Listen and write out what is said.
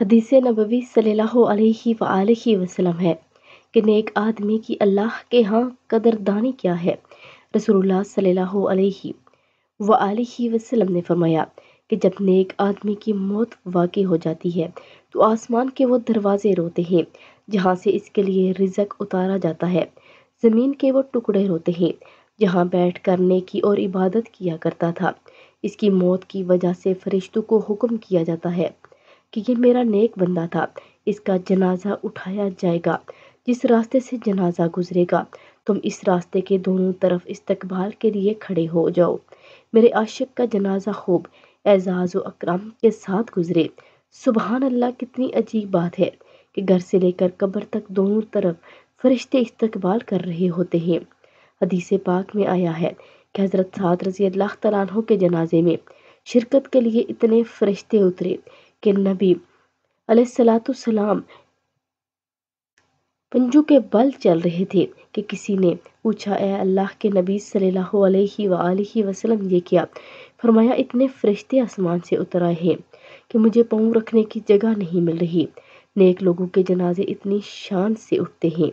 हदीस नबवी सल्लल्लाहु वसल्लम है कि नेक आदमी की अल्लाह के यहाँ कदरदानी क्या है? रसूलुल्लाह सल्लल्लाहु अलैहि वसल्लम ने फरमाया कि जब नेक आदमी की मौत वाकई हो जाती है तो आसमान के वो दरवाजे रोते हैं जहाँ से इसके लिए रिजक उतारा जाता है। ज़मीन के वो टुकड़े रोते हैं जहाँ बैठ करने की और इबादत किया करता था। इसकी मौत की वजह से फरिश्तों को हुक्म किया जाता है कि ये मेरा नेक बंदा था। इसका जनाजा उठाया जाएगा। जिस रास्ते से जनाजा गुजरेगा, तुम इस रास्ते के दोनों तरफ़ इस्तकबाल के लिए खड़े हो जाओ। मेरे आशिक का जनाजा खूब, एजाज अकराम के साथ गुजरे। सुबहान अल्लाह कितनी अजीब बात है कि घर से लेकर कब्र तक दोनों तरफ़ फरिश्ते इस्तकबाल कर रहे होते हैं। हदीस पाक में आया है कि हज़रत साद रज़ी अल्लाह तु के जनाजे में शिरकत के लिए इतने फरिश्ते उतरे कि नबी सलाम पंजू के बल चल रहे थे कि किसी ने पूछा, ए अल्लाह के नबी सल्लल्लाहु अलैहि वसल्लम, ये क्या? फरमाया, इतने फरिश्ते आसमान से उतर आए हैं कि मुझे पाँव रखने की जगह नहीं मिल रही। नेक लोगों के जनाजे इतनी शान से उठते हैं।